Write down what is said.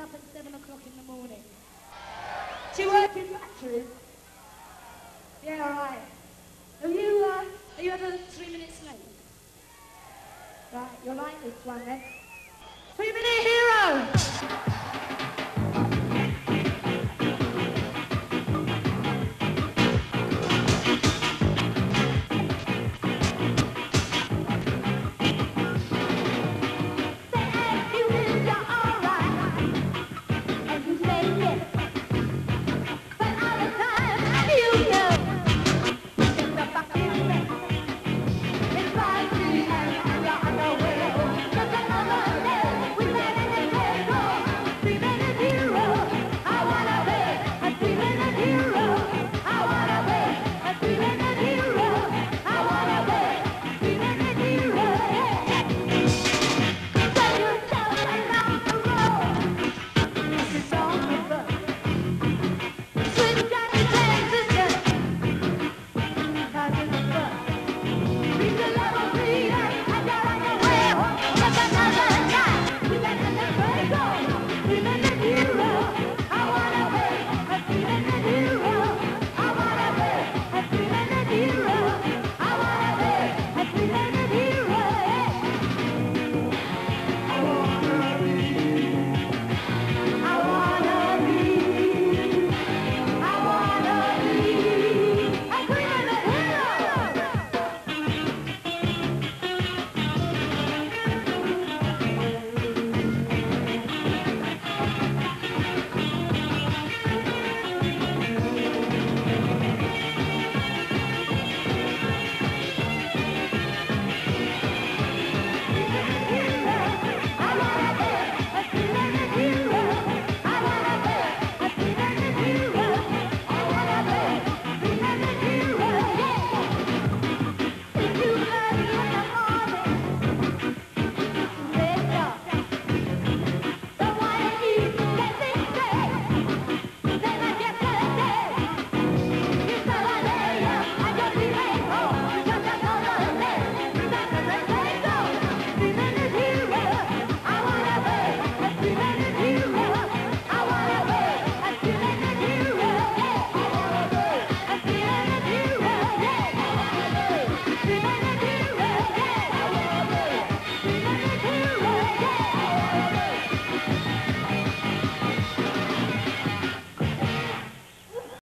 up at 7 o'clock in the morning. Do you work in batteries? Yeah, right. Are you, uh, are you ever three minutes late? Right, you're like this one then. Three minutes here!